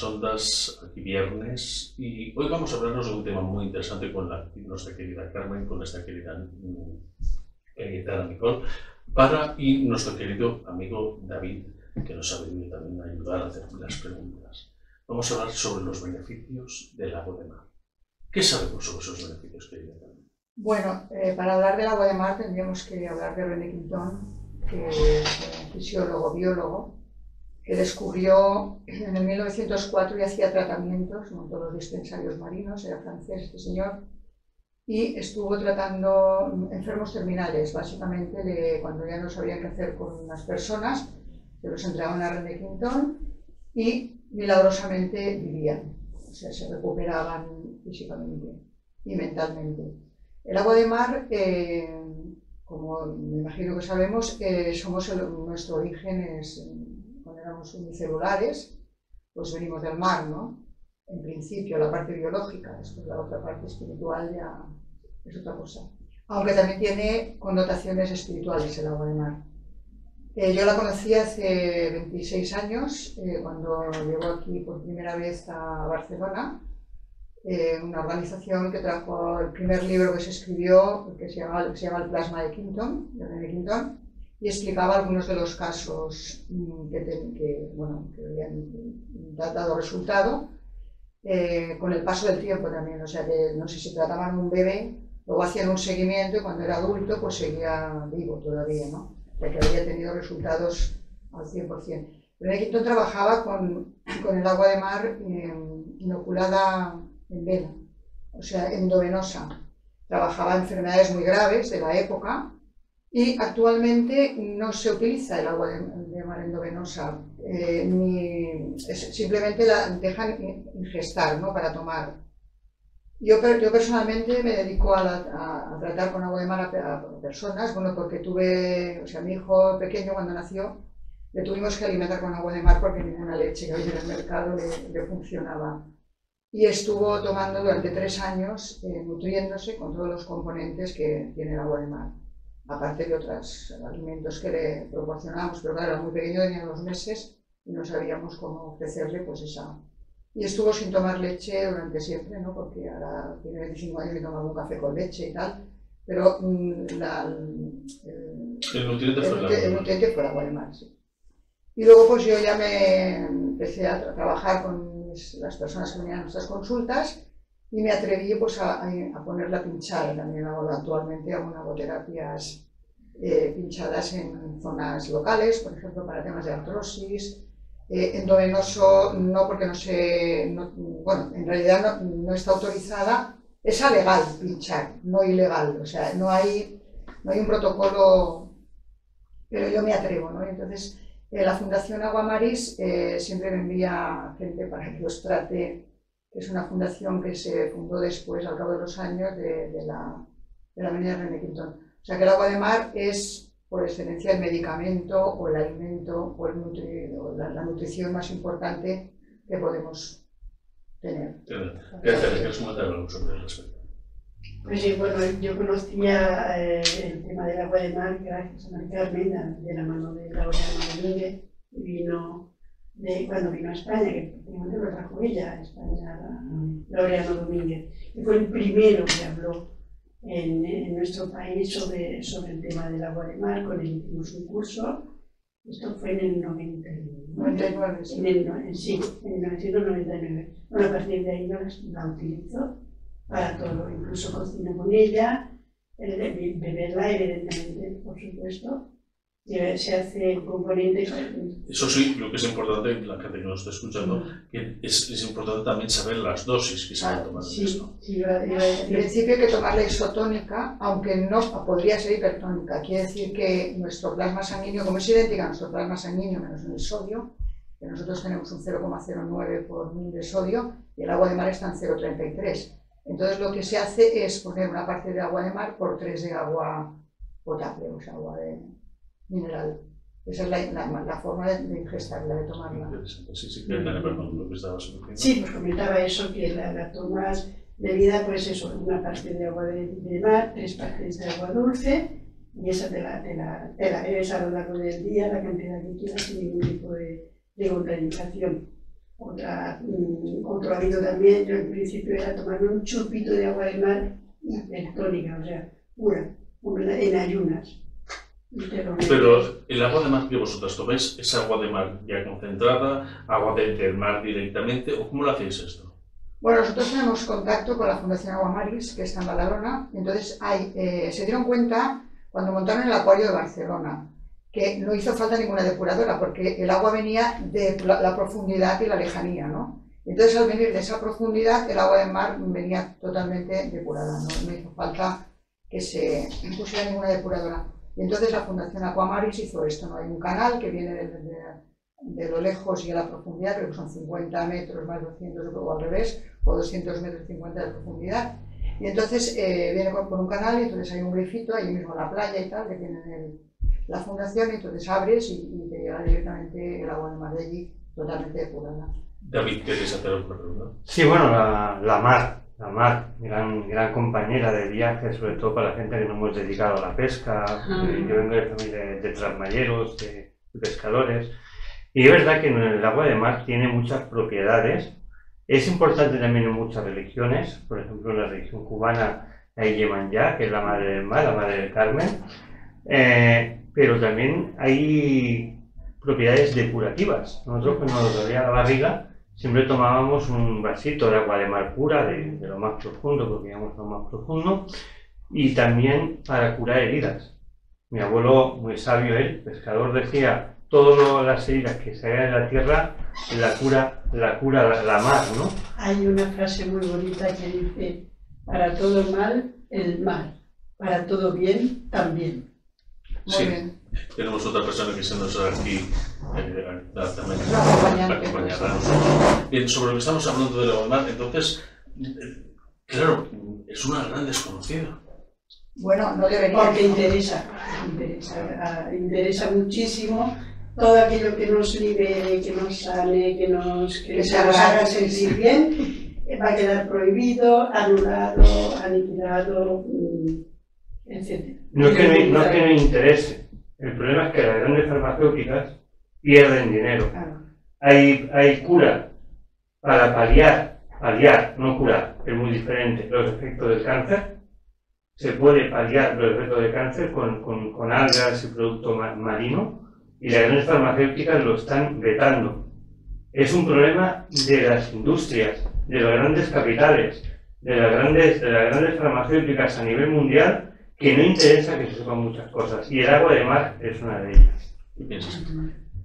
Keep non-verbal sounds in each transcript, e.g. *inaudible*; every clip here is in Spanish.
las ondas, aquí viernes, y hoy vamos a hablarnos de un tema muy interesante con la, nuestra querida Carmen, con nuestra querida Cayetana Nicole, para y nuestro querido amigo David, que nos ha venido también a ayudar a hacer las preguntas. Vamos a hablar sobre los beneficios del agua de mar. ¿Qué sabemos sobre esos beneficios, querida Carmen? Bueno, eh, para hablar del agua de mar tendríamos que hablar de René Quintón, que es un fisiólogo, biólogo, que descubrió en el 1904 y hacía tratamientos, montó los dispensarios marinos, era francés este señor, y estuvo tratando enfermos terminales, básicamente cuando ya no sabían qué hacer con las personas, se los entregaban a René Quintón y milagrosamente vivían, o sea, se recuperaban físicamente y mentalmente. El agua de mar, eh, como me imagino que sabemos, eh, somos nuestro origen es éramos unicelulares, pues venimos del mar, ¿no? En principio, la parte biológica, después la otra parte espiritual ya es otra cosa. Aunque también tiene connotaciones espirituales el agua de mar. Eh, yo la conocí hace 26 años, eh, cuando llegó aquí por primera vez a Barcelona, eh, una organización que trajo el primer libro que se escribió, que se llama, se llama El plasma de Quinton, de Quinton, y explicaba algunos de los casos mm, que, bueno, que habían dado resultado eh, con el paso del tiempo también. O sea, que no sé si trataban un bebé, luego hacían un seguimiento y cuando era adulto pues seguía vivo todavía, ¿no? Ya que había tenido resultados al 100%. Pero Quinto trabajaba con, *coughs* con, el agua de mar eh, inoculada en vena, o sea, endovenosa. Trabajaba enfermedades muy graves de la época, y actualmente no se utiliza el agua de, mar endovenosa, eh, ni, simplemente la dejan ingestar ¿no? para tomar. Yo, yo personalmente me dedico a, a, tratar con agua de mar a, personas, bueno, porque tuve, o sea, mi hijo pequeño cuando nació, le tuvimos que alimentar con agua de mar porque ninguna leche que había en el mercado le, funcionaba. Y estuvo tomando durante tres años, eh, nutriéndose con todos los componentes que tiene el agua de mar aparte de otros alimentos que le proporcionábamos, pero claro, era muy pequeño, tenía dos meses y no sabíamos cómo ofrecerle pues esa. Y estuvo sin tomar leche durante siempre, ¿no? porque ahora tiene 25 años y toma un café con leche y tal, pero mm, la, el, el, nutriente fue el, el, nutriente fue de mar, sí. Y luego pues yo ya me empecé a trabajar con las personas que venían a nuestras consultas y me atreví pues, a, a ponerla a pinchar. También hago actualmente hago agoterapias eh, pinchadas en zonas locales, por ejemplo, para temas de artrosis. Eh, endovenoso, no porque no se. bueno, en realidad no, no, está autorizada. Es legal pinchar, no ilegal. O sea, no hay, no hay un protocolo, pero yo me atrevo, ¿no? Entonces, eh, la Fundación Aguamaris eh, siempre me envía gente para que los trate que es una fundación que se fundó después, al cabo de los años, de, de la, de la Avenida René Quintón. O sea que el agua de mar es, por excelencia, el medicamento o el alimento o, el nutri, o la, la, nutrición más importante que podemos tener. ¿Quieres comentar algo sobre el respecto? Pues sí, bueno, yo conocía eh, el tema del agua de mar gracias a María Carmen, de la mano de Laureano Domínguez, y vino de cuando vino a España, que lo trajo ella a España, Laureano Domínguez, que fue el primero que habló en, en, nuestro país sobre, sobre el tema del agua de mar, con él hicimos un curso, esto fue en el 99, sí. En el, sí, en el 1999. Bueno, a partir de ahí yo la, utilizo para todo, incluso cocino con ella, beberla evidentemente, por supuesto, se hace el componente. Eso sí, lo que es importante, la gente que nos está escuchando, que es, es importante también saber las dosis que se van a tomar sí, esto. Sí, en principio hay que tomar la isotónica, aunque no podría ser hipertónica. Quiere decir que nuestro plasma sanguíneo, como es idéntica a nuestro plasma sanguíneo menos en el sodio, que nosotros tenemos un 0,09 por mil de sodio y el agua de mar está en 0,33. Entonces lo que se hace es poner una parte de agua de mar por 3 de agua potable, o sea, agua de, mineral. Esa es la, la, la forma de, de, ingestarla, de tomarla. Sí, sí, perdón, lo que estabas Sí, pues comentaba eso, que la, la tomas bebida, pues eso, una parte de agua de, de, mar, tres partes de agua dulce, y esa te la, te la, te la bebes a lo largo del día, la cantidad que quieras, sin ningún tipo de, de contraindicación. Otra, mm, otro hábito también, yo en principio era tomarme un chupito de agua de mar hipertónica, o sea, pura, en ayunas. Pero el agua de mar que vosotros tomáis es agua de mar ya concentrada, agua del mar directamente, ¿o cómo lo hacéis esto? Bueno, nosotros tenemos contacto con la Fundación Agua Maris, que está en Badalona, y entonces hay, eh, se dieron cuenta cuando montaron el acuario de Barcelona, que no hizo falta ninguna depuradora, porque el agua venía de la, profundidad y la lejanía, ¿no? Entonces, al venir de esa profundidad, el agua del mar venía totalmente depurada, no, no hizo falta que se pusiera ninguna depuradora. Y entonces la Fundación Aquamaris hizo esto, ¿no? Hay un canal que viene de, lo lejos y a la profundidad, creo que son 50 metros más 200 o al revés, o 200 metros 50 de profundidad. Y entonces eh, viene por, un canal y entonces hay un grifito ahí mismo en la playa y tal, que tienen la fundación y entonces abres y, te llega directamente el agua de mar de allí totalmente depurada. David, ¿quieres hacer alguna pregunta? Sí, bueno, la, la mar la mar, gran, gran compañera de viaje, sobre todo para la gente que no hemos dedicado a la pesca. Yo vengo de familia de, de trasmayeros, de, pescadores. Y es verdad que el agua de mar tiene muchas propiedades. Es importante también en muchas religiones, por ejemplo en la religión cubana hay Yemanjá, que es la madre del mar, la madre del Carmen. Eh, pero también hay propiedades depurativas. Nosotros cuando nos dolía la barriga, siempre tomábamos un vasito de agua de mar pura, de, lo más profundo, porque íbamos lo más profundo, y también para curar heridas. Mi abuelo, muy sabio él, pescador, decía, todas las heridas que se hagan en la tierra, la cura la, cura la, mar, ¿no? Hay una frase muy bonita que dice, para todo mal, el mar, para todo bien, también. Muy bien. Tenemos otra persona que se nos ha aquí eh, también Bien, sobre lo que estamos hablando de la mar, entonces, eh, claro, es una gran desconocida. Bueno, no debería. Porque interesa, interesa, interesa muchísimo todo aquello que nos libere, que nos sane, que nos, que nos haga sentir bien, va a quedar prohibido, anulado, aniquilado, mm, etc. No es que no, no, es que no interese, el problema es que las grandes farmacéuticas pierden dinero. Hay, hay cura para paliar, paliar, no curar, es muy diferente, los efectos del cáncer. Se puede paliar los efectos del cáncer con, con, con algas y producto marino y las grandes farmacéuticas lo están vetando. Es un problema de las industrias, de los grandes capitales, de las grandes, de las grandes farmacéuticas a nivel mundial que no interesa que se sepan muchas cosas. Y el agua de mar es una de ellas. ¿Qué piensas?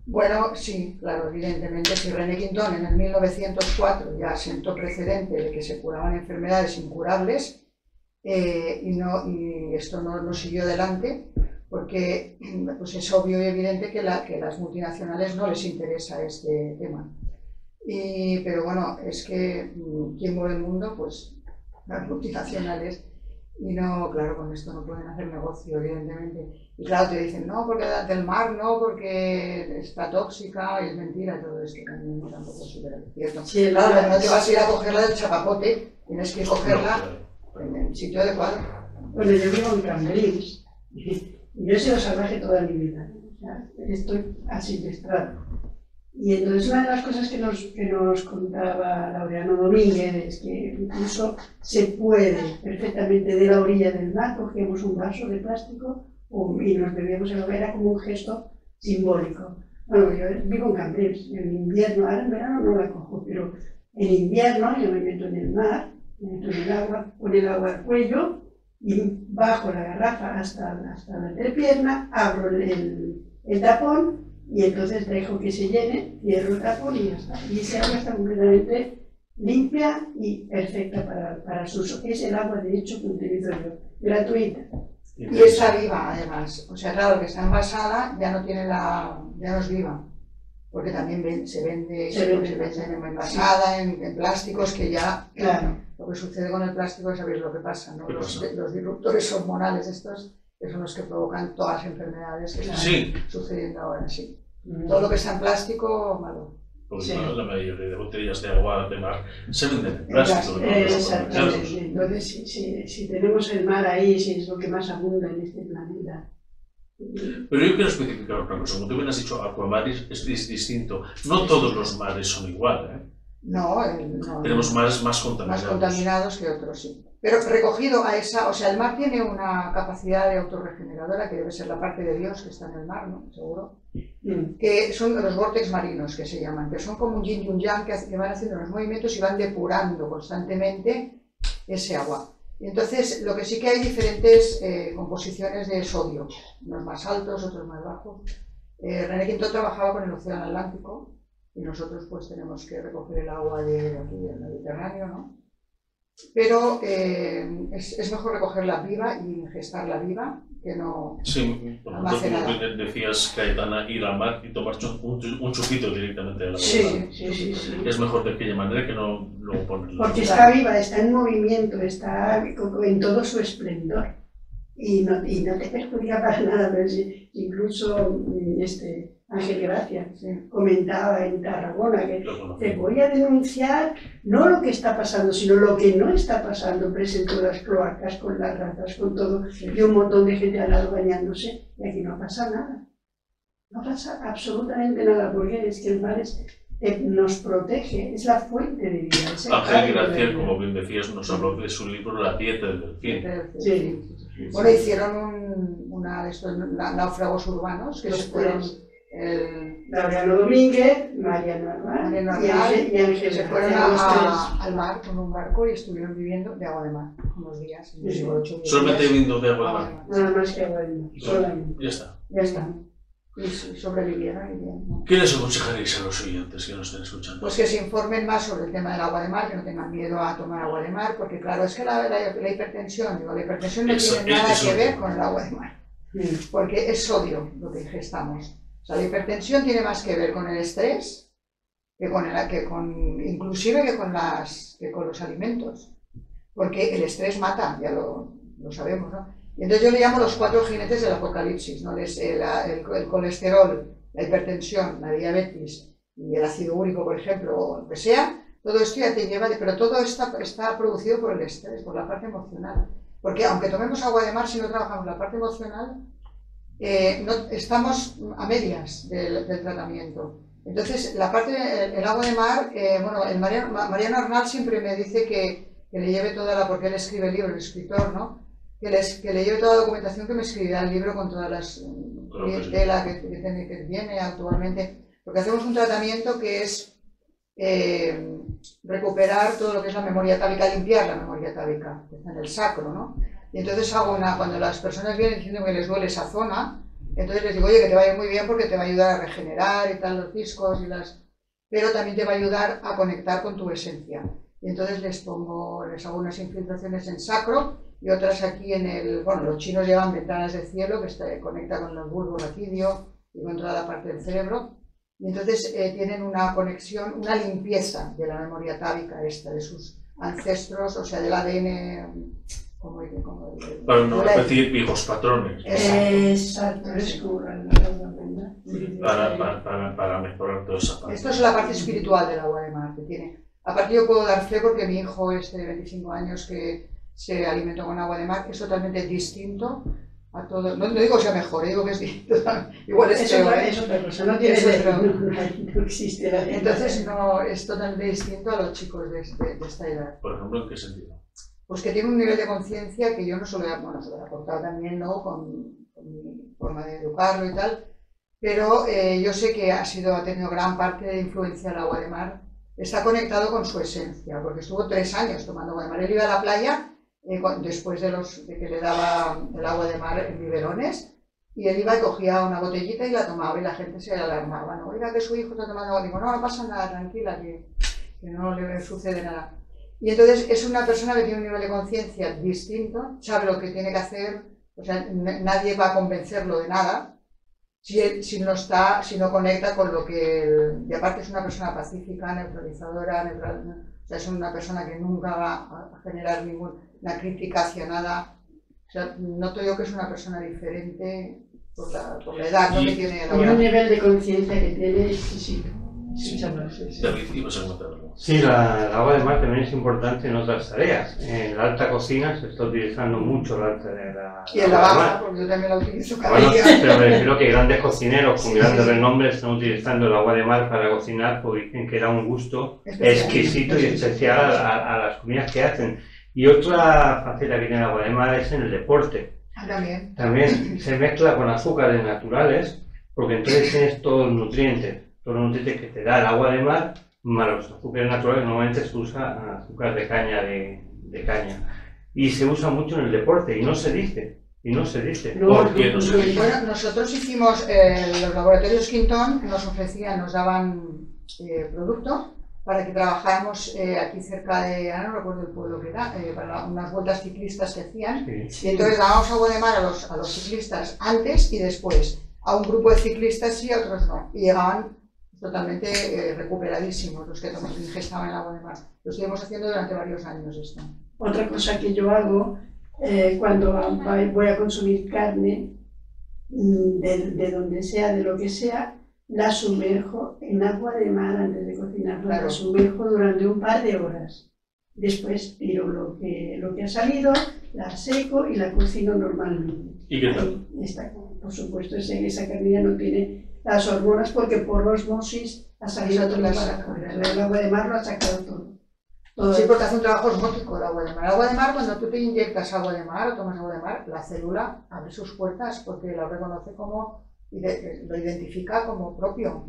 Bueno, sí, claro, evidentemente. Si René Quintón en el 1904 ya sentó precedente de que se curaban enfermedades incurables eh, y, no, y esto no, no, siguió adelante, porque pues es obvio y evidente que, la, que las multinacionales no les interesa este tema. Y, pero bueno, es que mm, ¿quién mueve el mundo? Pues las multinacionales. Y no, claro, con esto no pueden hacer negocio, evidentemente. Y claro, te dicen, no, porque del mar no, porque está tóxica y es mentira todo esto también, no tampoco es súper cierto. Sí, claro, no te vas a ir a cogerla del chapapote, tienes que cogerla en el sitio adecuado. Bueno, yo vivo en Cambrils y yo he sido salvaje toda mi vida. O sea, estoy estrada. Y entonces una de las cosas que nos, que nos contaba Laureano Domínguez es que incluso se puede perfectamente de la orilla del mar, cogemos un vaso de plástico y nos bebíamos el era como un gesto simbólico. Bueno, yo vivo en Cambrils, en invierno, ahora en verano no la cojo, pero en invierno yo me meto en el mar, me meto en el agua, con el agua al cuello y bajo la garrafa hasta, hasta la entrepierna, abro el, el tapón y entonces dejo que se llene, cierro el tapón y ya está. Y ese agua está completamente limpia y perfecta para, para su uso. Es el agua, de hecho, que utilizo yo, gratuita. Y está viva, además. O sea, claro, que está envasada ya no tiene la, ya no es viva. Porque también se vende, se, vende, se vende envasada, en, plásticos que ya, claro. lo que sucede con el plástico es saber lo que pasa, ¿no? Los, los disruptores hormonales estos que son los que provocan todas las enfermedades que están sucediendo ahora, sí. Mm. Todo lo que sea en plástico, malo. Porque sí. la mayoría de botellas de agua de mar se venden en plástico. Exactamente. Entonces, si, si, si, tenemos el mar ahí, si es lo que más abunda en este planeta, Pero yo quiero especificar otra cosa. Como tú bien has dicho, Aquamaris es, es distinto. No todos los mares son iguales. ¿eh? No, el- no, Tenemos mares más más contaminados. contaminados que otros, sí. Pero recogido a esa, o sea, el mar tiene una capacidad de autorregeneradora que debe ser la parte de Dios que está en el mar, ¿no? Seguro. Mm. que son los vortex marinos que se llaman, que son como un yin y un yang que van haciendo los movimientos y van depurando constantemente ese agua. Y entonces, lo que sí que hay diferentes eh, composiciones de sodio, unos más altos, otros más bajos. Eh, René Quinto trabajaba con el Océano Atlántico y nosotros pues tenemos que recoger el agua de aquí del Mediterráneo, ¿no? Pero eh, es, es mejor recogerla viva y gestarla viva que no... Sí, por Almacenada. tú decías, Caetana, ir al mar y tomar un, chu- un chupito directamente de la Sí, boca. sí, sí, sí. Es mejor de aquella manera que no luego ponerla. Porque está viva, está en movimiento, está en todo su esplendor. Y no, y no te perjudica para nada. Pero sí, incluso mm, este, Ángel Gracia sí. comentaba en Tarragona que te voy a denunciar no lo que está pasando, sino lo que no está pasando. Presentó las cloacas con las ratas, con todo, y un montón de gente al lado bañándose, y aquí no pasa nada. No pasa absolutamente nada, porque es que el mar es- eh, nos protege, es la fuente de vida. Ángel Gracia, como bien decías, nos habló de su libro La dieta del delfín. Sí. Bueno, hicieron un, una de estos náufragos urbanos que Los se fueron el, Laureano Domínguez, Mariano Mariano y Arnal, Ángel, y Ángel se fueron a- al mar con un barco y estuvieron viviendo de agua de mar unos días, Sí. Solamente días, viendo de agua de mar. Nada más que agua de mar, solamente. Ya está. Ya está. Y so- sobrevivieron y bien. ¿no? ¿Qué les aconsejaréis a los oyentes que nos estén escuchando? Pues que se informen más sobre el tema del agua de mar, que no tengan miedo a tomar agua de mar, porque claro, es que la, la- la hipertensión, digo, la hipertensión no Eso, tiene nada que ver con el agua de mar. Porque es sodio lo que ingestamos. O sea, la hipertensión tiene más que ver con el estrés que con el, que con, inclusive que con, las, que con los alimentos. Porque el estrés mata, ya lo, lo sabemos, ¿no? Y entonces yo le llamo los cuatro jinetes del apocalipsis, ¿no? Les- el, el- colesterol, la hipertensión, la diabetes y el ácido úrico, por ejemplo, o lo que sea, todo esto ya te lleva, pero todo está, está producido por el estrés, por la parte emocional. Porque aunque tomemos agua de mar, si no trabajamos la parte emocional, eh, no- estamos a medias del, tratamiento. Entonces, la parte el agua de mar, eh, bueno, el Mariano, Ma- Mariano Arnal siempre me dice que, que le lleve toda la, porque él escribe el libro, el escritor, ¿no? Que, les- que le lleve toda la documentación que me escribirá el libro con todas las sí. clientela que, que tiene- que viene actualmente, porque hacemos un tratamiento que es eh, recuperar todo lo que es la memoria tábica, limpiar la memoria tábica, que está en el sacro, ¿no? Y entonces hago una, cuando las personas vienen diciendo que les duele esa zona, entonces les digo, oye, que te vaya muy bien porque te va a ayudar a regenerar y tal los discos y las... Pero también te va a ayudar a conectar con tu esencia. Y entonces les pongo, les hago unas infiltraciones en sacro y otras aquí en el... Bueno, los chinos llevan ventanas del cielo que está, conecta con el bulbo raquídeo y con toda la parte del cerebro. Y entonces eh, tienen una conexión, una limpieza de la memoria tábica esta, de sus ancestros, o sea, del ADN, como, como el- Para no la- repetir viejos patrones. Exacto, es la la- Para, para, mejorar toda esa parte. Esto es la parte espiritual del agua de mar que tiene. Aparte yo puedo dar fe porque mi hijo este de 25 años que se alimentó con agua de mar es totalmente distinto a todo. No, no digo que sea mejor, digo que es distinto. *laughs* Igual es Es peor, otra, ¿eh? es otra cosa, no tiene no, *laughs* no existe la Entonces no es totalmente distinto a los chicos de, este- de esta edad. Por ejemplo, ¿en qué sentido? Pues que tiene un nivel de conciencia que yo no solo he, bueno, se lo he aportado también ¿no? con, con mi forma de educarlo y tal, pero eh, yo sé que ha, sido, ha tenido gran parte de influencia el agua de mar. Está conectado con su esencia, porque estuvo tres años tomando agua de mar. Él iba a la playa eh, después de, los, de que le daba el agua de mar en biberones, y él iba y cogía una botellita y la tomaba, y la gente se alarmaba, ¿no? Oiga, que su hijo está tomando agua. Digo, no, no pasa nada, tranquila, que, que no le sucede nada. Y entonces es una persona que tiene un nivel de conciencia distinto, sabe lo que tiene que hacer, o sea, nadie va a convencerlo de nada si, él- si, no está, si no conecta con lo que... y aparte es una persona pacífica, neutralizadora, neutral- o sea, es una persona que nunca va a generar ninguna crítica hacia nada. O sea, noto yo que es una persona diferente por la, por la edad ¿no? Y- que tiene Y ahora. un nivel de conciencia que tiene exquisito. Sí. Sí, la, el agua de mar también es importante en otras tareas. En la alta cocina se está utilizando mucho la, alta- la, Y en la agua de mar. baja, porque yo también la utilizo cada Bueno, día. pero me refiero que grandes cocineros con Sí, grandes sí, sí. renombres están utilizando el agua de mar para cocinar porque dicen que da un gusto Especial. exquisito y especial a, a las comidas que hacen. Y otra faceta que tiene el agua de mar es en el deporte. Ah, también. También *laughs* se mezcla con azúcares naturales porque entonces tienes todos los nutrientes, todos los nutrientes que te da el agua de mar, más los azúcares naturales, normalmente se usa azúcar de caña de, de caña. Y se usa mucho en el deporte y no se dice, y no se dice. No, ¿Por qué no se dice? Bueno, nosotros hicimos, eh, los laboratorios Quintón nos ofrecían, nos daban eh, producto para que trabajáramos eh, aquí cerca de, ahora no recuerdo el pueblo que era, eh, para unas vueltas ciclistas que hacían. Sí. Y entonces dábamos agua de mar a los, a los ciclistas antes y después. A un grupo de ciclistas sí, a otros no. Y llegaban totalmente eh, recuperadísimos los que tomaban, ingestaban el agua de mar. Lo estuvimos haciendo durante varios años esto. Otra cosa que yo hago eh, cuando voy a consumir carne, mm, de, de donde sea, de lo que sea, la sumerjo en agua de mar antes de cocinarla. Claro. La sumerjo durante un par de horas. Después tiro lo que, lo que ha salido, la seco y la cocino normalmente. ¿Y qué tal? Ahí está, por supuesto, esa carne ya no tiene las hormonas porque por osmosis ha salido todo las- para afuera. El agua de mar lo ha sacado todo. Todo Sí, porque hace un trabajo osmótico el agua de mar. El agua de mar, cuando tú te inyectas agua de mar o tomas agua de mar, la célula abre sus puertas porque lo reconoce como, lo identifica como propio.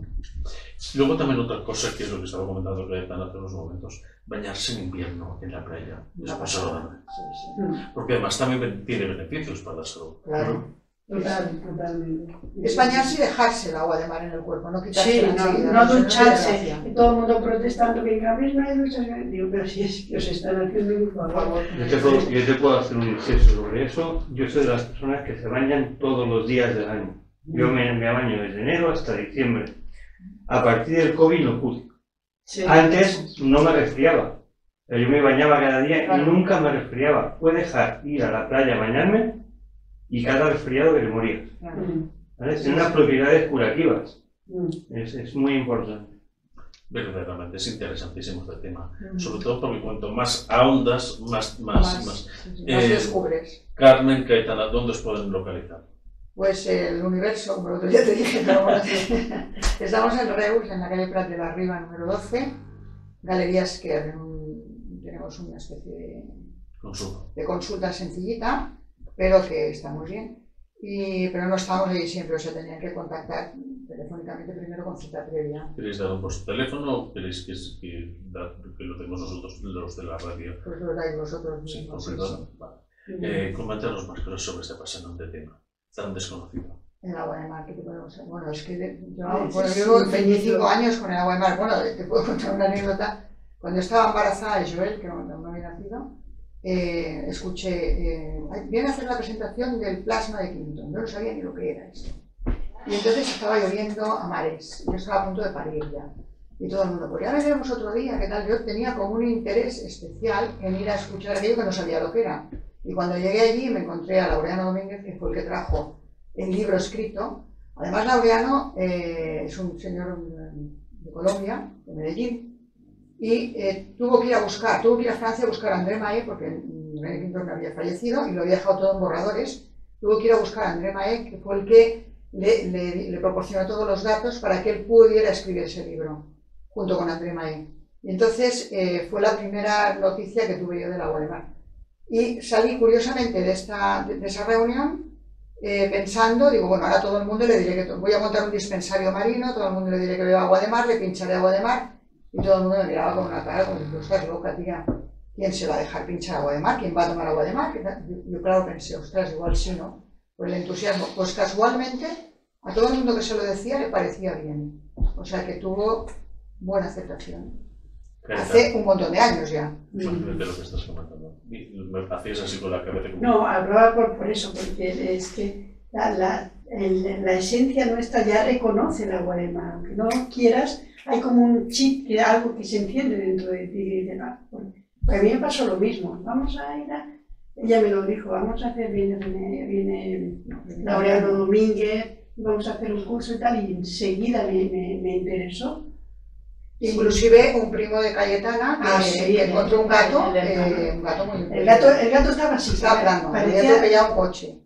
Luego también otra cosa que es lo que estaba comentando Cayetana hace unos momentos, bañarse en invierno en la playa. Es pasada. Sí, sí. Mm, Porque además también tiene beneficios para la salud. Claro. Total, totalmente. Es bañarse y dejarse el agua de mar en el cuerpo, no Sí, quitársela no, no tiene ducharse. todo el mundo protestando que en Cambrils no hay duchas. Digo, pero si es que os están haciendo un favor. Yo te, puedo, yo te puedo hacer un inciso sobre eso. Yo soy de las personas que se bañan todos los días del año. Yo me, me baño desde enero hasta diciembre. A partir del COVID no pude. Sí. Antes no me resfriaba. Yo me bañaba cada día y nunca me resfriaba. Fue dejar ir a la playa a bañarme y cada resfriado que te morías. Mm, ¿vale? Tiene unas propiedades curativas. mm. Es, es muy importante. Verdaderamente es interesantísimo este tema. Mm. Sobre todo porque cuanto más ahondas, más, más, más. sí, sí, Eh, más descubres. Carmen, Caetana, ¿dónde os pueden localizar? Pues el universo, como el otro día te dije, pero bueno, sí. *laughs* estamos en Reus, en la calle Prat de la Riva número 12, Galerías que tenemos una especie de, Consulta. de consulta sencillita, pero que está muy bien. Y, pero no estamos ahí siempre, o sea, tenían que contactar telefónicamente primero con cita previa. ¿Queréis dar vuestro teléfono o queréis que, que, que lo tenemos nosotros, los de la radio? Pues lo dais vosotros Sí, mismos. por sí, privado. sí. Vale. Eh, comentaros más cosas sobre este apasionante tema, tan desconocido. El agua de mar, ¿qué te podemos hacer? Bueno, es que de- yo Ah, bueno, sí, llevo sí, 25 sí. años con el agua de mar. Bueno, te puedo contar una anécdota. Cuando estaba embarazada de Joel, que no, no había nacido, eh, escuché, eh, "Ay, viene a hacer la presentación del plasma de Clinton. Yo no sabía ni lo que era esto. Y entonces estaba lloviendo a mares. Yo estaba a punto de parir ya. Y todo el mundo, pues ya veremos otro día, ¿qué tal? Yo tenía como un interés especial en ir a escuchar aquello que no sabía lo que era. Y cuando llegué allí me encontré a Laureano Domínguez, que fue el que trajo el libro escrito. Además, Laureano eh, es un señor eh, de Colombia, de Medellín, y eh, tuvo que ir a buscar, tuvo que ir a Francia a buscar a André Mae, porque mm, René Quintón había fallecido y lo había dejado todo en borradores. Tuvo que ir a buscar a André Mae, que fue el que le, le- le proporcionó todos los datos para que él pudiera escribir ese libro, junto con André Mae. Y entonces eh, fue la primera noticia que tuve yo de mar. Y salí curiosamente de, esta, de, de esa reunión eh, pensando, digo, bueno, ahora todo el mundo le diré que voy a montar un dispensario marino, todo el mundo le diré que beba agua de mar, le pincharé agua de mar, y todo el mundo me miraba con una cara como diciendo, estás loca, tía, ¿quién se va a dejar pinchar agua de mar? ¿Quién va a tomar agua de mar? Yo, yo, claro pensé, ostras, igual sí, ¿no? Por el entusiasmo. Pues casualmente, a todo el mundo que se lo decía le parecía bien. O sea que tuvo buena aceptación. Hace un montón de años ya. imagínate lo que estás comentando. Me hacías así con la cabeza como... No, hablaba por, por eso, porque es que la, la, el- la esencia nuestra ya reconoce de mar. Aunque no quieras, hay como un chip, que, algo que se enciende dentro de ti. Y ah, a mí me pasó lo mismo. Vamos a ir a... Ella me lo dijo, vamos a hacer, viene, viene, viene Laureano Domínguez, vamos a hacer un curso y tal, y enseguida me, me, me interesó. Inclusive un primo de Cayetana que Ah, sí, encontró un gato, el- el- eh, un gato muy El gato, el gato estaba así. estaba plano, había parecía... atropellado un coche.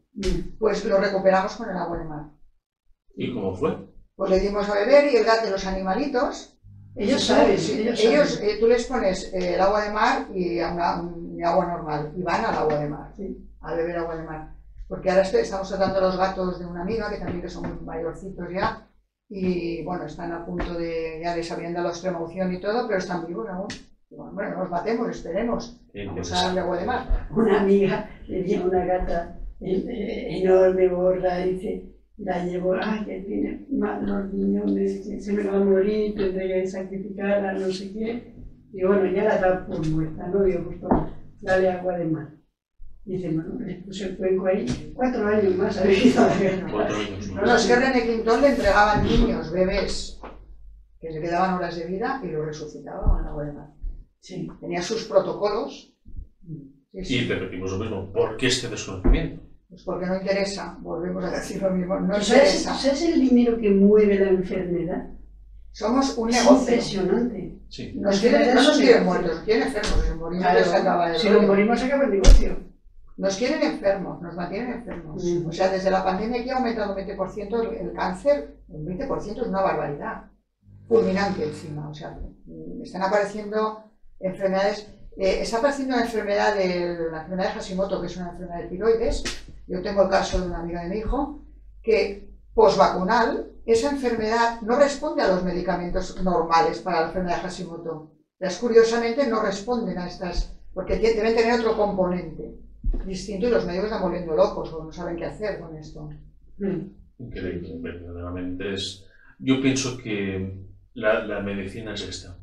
Pues lo recuperamos con el agua de mar. ¿Y cómo fue? Pues le dimos a beber y el gato, los animalitos, Ellos saben, sí, ellos, ellos, saben. eh, tú les pones eh, el agua de mar y una- un- agua normal y van al agua de mar, Sí. a beber agua de mar. Porque ahora este- estamos tratando a los gatos de una amiga que también que son mayorcitos ya y bueno, están a punto de, ya les habían dado la extrema unción y todo, pero están vivos aún. Bueno, bueno, no los matemos, esperemos. Vamos a darle agua de mar. Una amiga tenía una gata enorme, gorda, dice, la llevó, ay, que tiene mal los riñones, que se me va a morir, tendré que sacrificarla, no sé qué. Y bueno, ya la da por muerta, ¿no? Digo, pues toma, dale agua de mar. Dice, bueno, le puse el cuenco ahí, cuatro años más ha vivido la años No, más. no, es que René Quintón le entregaban niños, bebés, que le quedaban horas de vida y los resucitaba con agua de mar. Sí. Tenía sus protocolos. Sí, Y sí. repetimos lo mismo. ¿Por qué este desconocimiento? Pues porque no interesa, volvemos a decir lo mismo, no ¿Tú sabes, interesa. ¿Sabes el dinero que mueve la enfermedad? Somos un Es negocio. impresionante. Sí. Nos quieren, no nos quieren muertos, nos quieren enfermos, si morimos Claro, se acaba el si nos morimos se acaba el negocio. Nos quieren enfermos, nos mantienen enfermos. Mm. O sea, desde la pandemia aquí ha aumentado un 20% el, el cáncer, un 20% es una barbaridad. Fulminante encima. O sea, mm, están apareciendo enfermedades. eh, está apareciendo una enfermedad de la enfermedad de Hashimoto, que es una enfermedad de tiroides. Yo tengo el caso de una amiga de mi hijo, que posvacunal, esa enfermedad no responde a los medicamentos normales para la enfermedad de Hashimoto. Las curiosamente no responden a estas, porque deben tener otro componente distinto y los médicos están volviendo locos o no saben qué hacer con esto. Mm. Increíble, verdaderamente es. Yo pienso que la, la medicina es esta.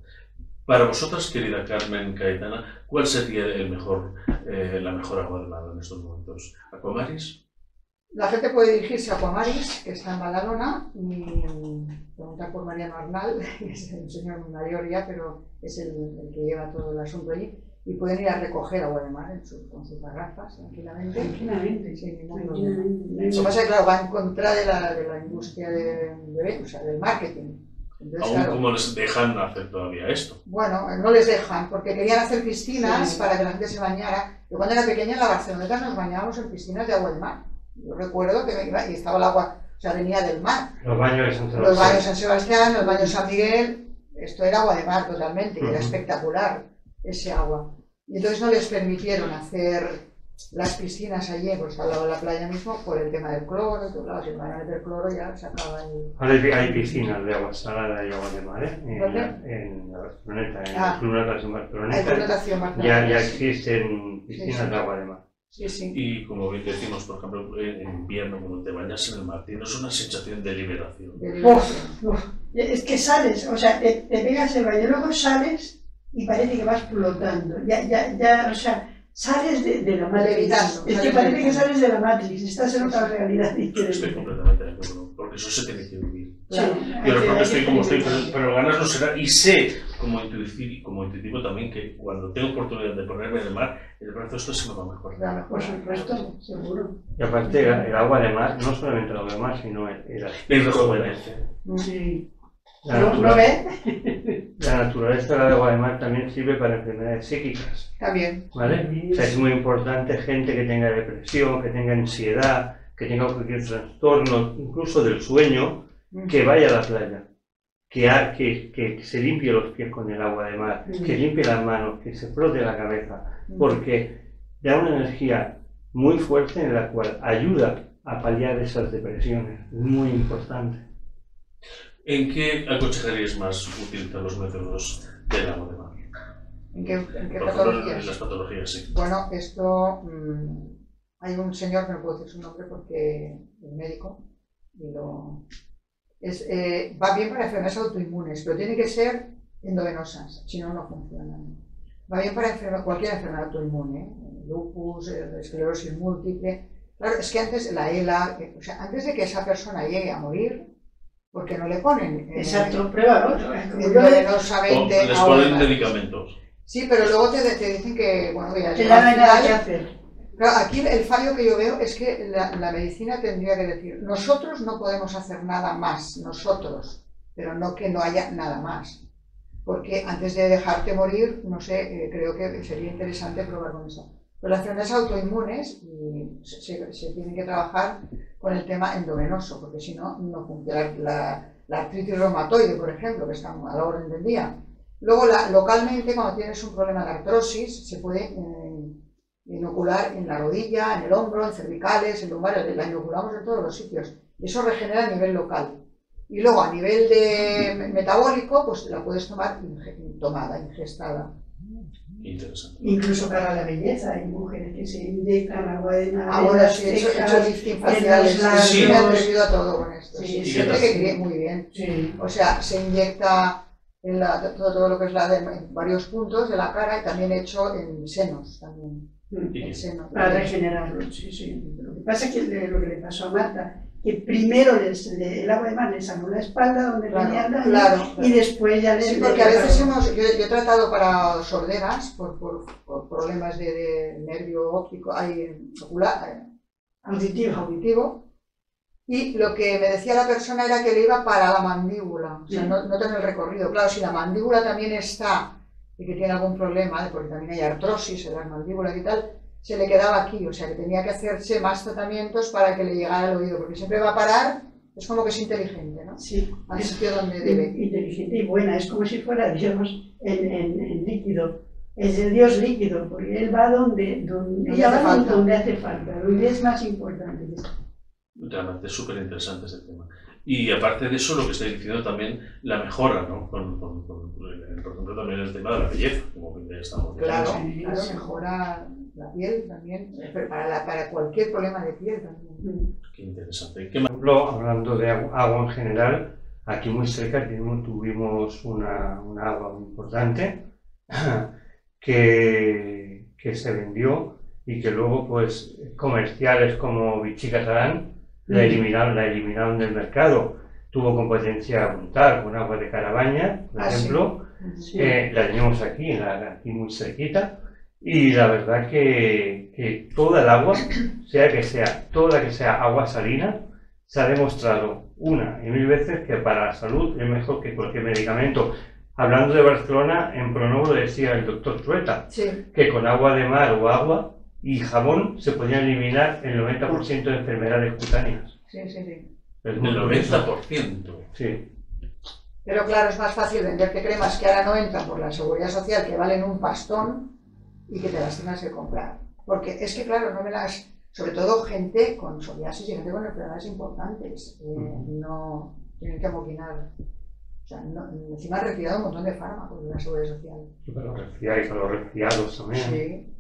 Para vosotras, querida Carmen Caetana, ¿cuál sería el mejor, eh, la mejor agua de mar en estos momentos? ¿Aquamaris? La gente puede dirigirse a Aquamaris, que está en Badalona, y preguntar por Mariano Arnal, *laughs* que es el señor mayor ya, pero es el, el que lleva todo el asunto allí, y pueden ir a recoger agua de mar en su- con sus garrafas tranquilamente. Tranquilamente. sin ningún problema. Lo que pasa es que, claro, va en contra de la, de la industria de, de- o sea, del marketing. Entonces, Aún claro, cómo les dejan hacer todavía esto. Bueno, no les dejan, porque querían hacer piscinas Sí. para que la gente se bañara. Yo cuando era pequeña en la Barceloneta nos bañábamos en piscinas de agua de mar. Yo recuerdo que me iba y estaba el agua, o sea, venía del mar. Los baños de San Los Sebastián. baños San Sebastián, los baños San Miguel, esto era agua de mar totalmente, y era Ujú. espectacular ese agua. Y entonces no les permitieron hacer las piscinas allí, pues al lado de la playa mismo, por el tema del cloro, todo, claro, si van a meter cloro ya se acaba el... Ahora hay, piscinas de agua salada y agua de mar, ¿eh? En, ¿Dónde? la- en la Barceloneta, en Ah. el Club Natación Hay Barceloneta. connotación más Ya, ya existen piscinas Sí, sí. de agua de mar. Sí, sí. Y como bien decimos, por ejemplo, en invierno, cuando te bañas en el mar, tienes una sensación de liberación. de Uf, uf. Es que sales, o sea, te, te pegas el baño, luego sales y parece que vas flotando. Ya, ya, ya, o sea, sales de, de la Matrix. Levitando, Es que parece que sales de la Matrix, estás en otra realidad Estoy diferente. completamente de acuerdo, porque eso se tiene que vivir. Claro. Sí, Yo hay que- recuerdo hay estoy como estoy, pero, ganas no será. Y sé, como intuitivo, como intuitivo también, que cuando tengo oportunidad de ponerme en el mar, el brazo esto se me va a mejorar. Claro, Por supuesto, seguro. Y aparte, el, el agua de mar, no solamente el agua de mar, sino el, el Y rejuvenece. Sí. La, ¿No, natura- ¿No *laughs* la naturaleza del agua de mar también sirve para enfermedades psíquicas. Está bien. ¿vale? O sea, es muy importante gente que tenga depresión, que tenga ansiedad, que tenga cualquier trastorno, incluso del sueño, que vaya a la playa, que, ha- que, que se limpie los pies con el agua de mar, que limpie las manos, que se frote la cabeza, porque da una energía muy fuerte en la cual ayuda a paliar esas depresiones. Es muy importante. ¿En qué aconsejaríais más utilizar los métodos de mar? ¿En qué, en qué ejemplo, en patologías? las patologías, sí. Bueno, esto. mm, hay un señor que no puedo decir su nombre porque es médico y lo. Es, eh, va bien para enfermedades autoinmunes, pero tiene que ser endovenosas, si no, no funcionan. Va bien para enferma- cualquier enfermedad autoinmune, ¿eh? lupus, eh, esclerosis múltiple. Claro, es que antes la ELA, eh, o sea, antes de que esa persona llegue a morir, porque no le ponen eh, Exacto, pruébalo. Como yo le- O endovenosamente les agua de ponen medicamentos. Sí, pero luego te, te dicen que, bueno, que ya que ya no hay nada que hacer. Claro, aquí el fallo que yo veo es que la, la medicina tendría que decir, nosotros no podemos hacer nada más, nosotros, pero no que no haya nada más. porque antes de dejarte morir, no sé, eh, creo que sería interesante probar con eso. Relaciones autoinmunes y se, se- tienen que trabajar con el tema endovenoso, porque si no, no funciona. La, la artritis reumatoide, por ejemplo, que está a la orden del día. Luego, la- localmente, cuando tienes un problema de artrosis, se puede eh, inocular en la rodilla, en el hombro, en cervicales, en lumbares, la inoculamos en todos los sitios. Eso regenera a nivel local. Y luego, a nivel de me- metabólico, pues la puedes tomar tomada, ingestada. Interesante. Incluso para la belleza, hay mujeres que se inyectan agua de mar. Ahora sí, he hecho, he lifting faciales, sí, me he atrevido a todo con esto. Sí, Sí, sí, siempre sí. que quería- muy bien. Sí. O sea, se inyecta en la- todo, todo lo que es la de en varios puntos de la cara y también hecho en senos también. Y- En seno. Para regenerarlo, sí, sí. Lo que pasa es que lo que le pasó a Marta, que primero les, le- el agua de mar le sanó la espalda donde Claro, tenía el daño claro, y después ya le... Sí, porque a veces hemos, yo, yo he tratado para sorderas por, por, por problemas de, de nervio óptico, hay ocular, eh, Auditivo. auditivo, y lo que me decía la persona era que le iba para la mandíbula, o sea, Sí. no, no tener el recorrido. Claro, si la mandíbula también está y que tiene algún problema, porque también hay artrosis en las mandíbulas y tal, se le quedaba aquí, o sea, que tenía que hacerse más tratamientos para que le llegara al oído, porque siempre va a parar, es como que es inteligente, ¿no? Sí, Al sitio donde debe. inteligente y buena, es como si fuera Dios en, en, en líquido. Es el Dios líquido, porque Él va donde, donde, Donde ella hace va falta. donde hace falta, donde es más importante. Realmente es súper interesante este tema. Y aparte de eso, lo que estáis diciendo también, la mejora, ¿no? Con, con- con- por ejemplo, también el tema de la belleza, como ya estamos Claro, diciendo. Claro, sí. La piel también, para, la- para cualquier problema de piel también. Qué interesante. ¿Qué más? hablando de agu- agua en general, aquí muy cerca tuvimos, una, una agua muy importante *clears throat* que, que se vendió y que luego pues comerciales como Vichy Catalán la eliminaron, la eliminaron del mercado. Tuvo competencia brutal con agua de Carabaña, por Ah, sí. ejemplo. Sí. Eh, la tenemos aquí, la- aquí muy cerquita. Y la verdad que, que toda el agua, sea que sea, toda que sea agua salina, se ha demostrado una y mil veces que para la salud es mejor que cualquier medicamento. Hablando de Barcelona, en Pronovo lo decía el doctor Trueta, Sí, que con agua de mar o agua y jabón se podían eliminar el 90% de enfermedades cutáneas. sí, sí, sí. El curioso. 90%. Sí. Pero claro, es más fácil venderte cremas que ahora no entran por la seguridad social, que valen un pastón y que te las tengas que comprar. Porque es que, claro, no me las. Sobre todo gente con psoriasis y gente con enfermedades importantes. eh, no tienen que amoquinar. O sea, no- encima han retirado un montón de fármacos de la seguridad social. Y para los resfriados también. Sí.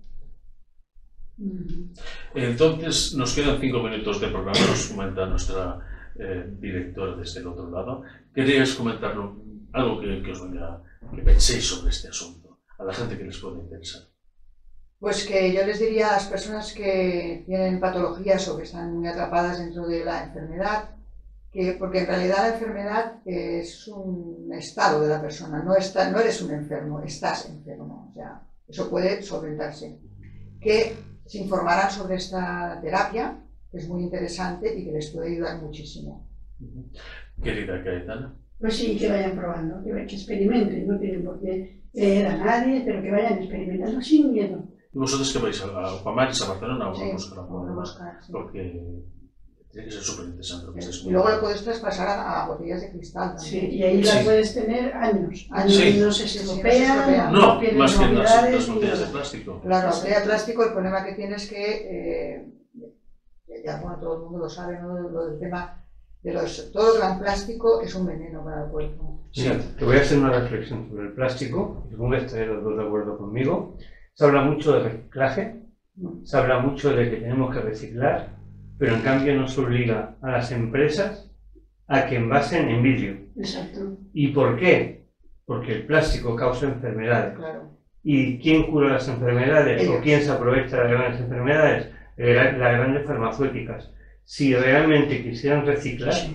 Entonces, nos quedan cinco minutos de programa, nos comenta nuestra eh, directora desde el otro lado. ¿Queríais comentarnos algo que, que os venga, que penséis sobre este asunto? A la gente que les pueda interesar. Pues que yo les diría a las personas que tienen patologías o que están muy atrapadas dentro de la enfermedad, que, porque en realidad la enfermedad es un estado de la persona, no, está, no eres un enfermo, estás enfermo, o sea, eso puede solventarse. Que se informaran sobre esta terapia, que es muy interesante y que les puede ayudar muchísimo. Querida Caetana. Pues sí, que vayan probando, que, que experimenten, no tienen por qué leer a nadie, pero que vayan experimentando sin miedo. ¿Y vosotros que vais a, a Opamaris, a Barcelona o Sí, a buscar a sí. Porque tiene que ser súper interesante Y luego lo puedes traspasar a, a botellas de cristal también. Sí, y ahí Sí. la puedes tener años. Años Sí. no se Sí, sí, no se estropean. No, tienen más que en las, las botellas de plástico. Claro, la botella de plástico, el problema que tiene es que, eh, ya bueno, todo el mundo lo sabe, ¿no? Lo del tema de los, todo lo que va en plástico es un veneno para el cuerpo. Sí. Te voy a hacer una reflexión sobre el plástico, supongo que estaréis los dos de acuerdo conmigo. Se habla mucho de reciclaje, se habla mucho de que tenemos que reciclar, pero en cambio no se obliga a las empresas a que envasen en vidrio. Exacto. ¿Y por qué? Porque el plástico causa enfermedades. Claro. ¿Y quién cura las enfermedades Ellos. o quién se aprovecha de las grandes enfermedades? La- Las grandes farmacéuticas. Si realmente quisieran reciclar, se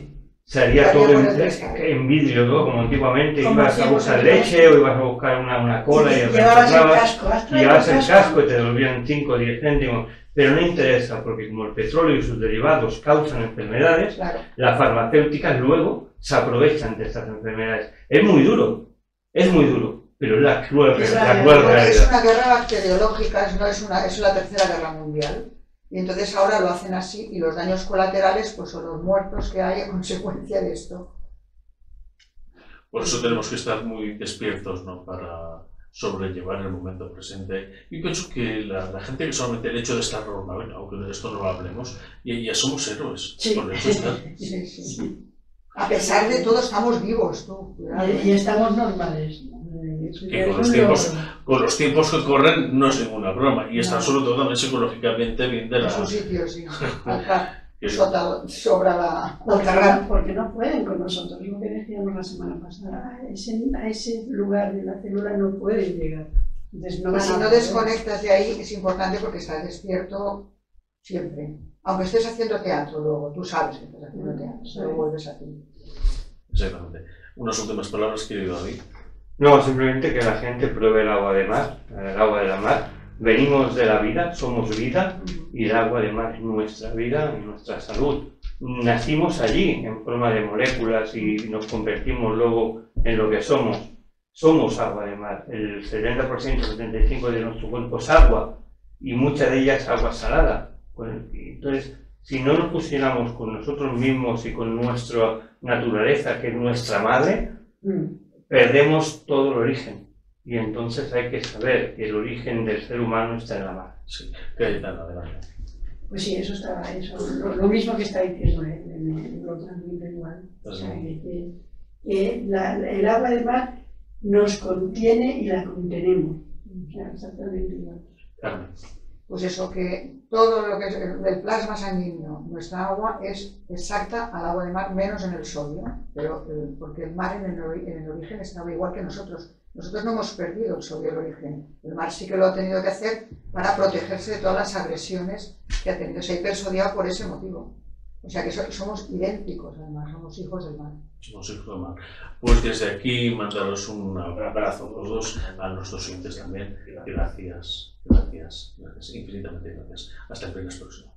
Haría todo en, en vidrio, todo como antiguamente. Como ibas a buscar leche o ibas a buscar una, una cola y, Y llevabas el casco. ¿has y llevabas el casco y te devolvían 5 o 10 céntimos. Pero no interesa, porque como el petróleo y sus derivados causan enfermedades, Claro. las farmacéuticas luego se aprovechan de estas enfermedades. Es muy duro, Es muy duro, pero es la cruel, Es la la cruel realidad. Es una guerra bacteriológica, es- no es, una, es la tercera guerra mundial. Y entonces ahora lo hacen así y los daños colaterales pues son los muertos que hay a *laughs* consecuencia de esto. Por eso tenemos que estar muy despiertos ¿no? para sobrellevar el momento presente. Y pienso que la, la gente que solamente el hecho de estar normal, aunque de esto no lo hablemos, ya, ya somos héroes. Sí. Con el hecho de estar. *laughs* Sí, sí. A pesar de todo estamos vivos, tú. Y, y estamos normales. Que con los tiempos-. Con los tiempos que corren no es ninguna broma. Y estar No. sobre todo también psicológicamente bien de la. sitio, sí. *laughs* Sobra la, Porque la porque no pueden con nosotros, lo que decíamos la semana pasada. A ese, a ese lugar de la célula no pueden llegar. Entonces no Pues si no desconectas de ahí es importante porque estás despierto siempre. Aunque estés haciendo teatro luego, tú sabes que estás haciendo teatro, Sí. vuelves a ti. Exactamente. Unas últimas palabras, querido David. No, simplemente que la gente pruebe el agua de mar, el agua de la mar. Venimos de la vida, somos vida, y el agua de mar es nuestra vida y nuestra salud. Nacimos allí en forma de moléculas y nos convertimos luego en lo que somos. Somos agua de mar. El 70%, 75% de nuestro cuerpo es agua y mucha de ella es agua salada. Pues, Entonces, si no nos fusionamos con nosotros mismos y con nuestra naturaleza, que es nuestra madre, Mm. Perdemos todo el origen. Y entonces hay que saber que el origen del ser humano está en la mar. Sí, Cayetana, adelante. Pues sí, eso estaba, eso, lo, lo mismo que está diciendo me lo transmite igual. O sea, que, que- que la- el agua de mar nos contiene y la contenemos. O sea, exactamente igual. Carmen. Pues eso, que todo lo que es el el plasma sanguíneo, nuestra agua, es exacta al agua de mar, menos en el sodio, pero, eh, porque el mar en el, en el origen estaba igual que nosotros. Nosotros no hemos perdido el sodio del origen. El mar sí que lo ha tenido que hacer para protegerse de todas las agresiones que ha tenido. Se ha hipersodiado por ese motivo. O sea que somos idénticos, además, somos hijos del mar. Somos hijos del mar. Pues desde aquí mandaros un abrazo a los dos, a nuestros oyentes también. Gracias, gracias, gracias, infinitamente gracias. Hasta el viernes próximo.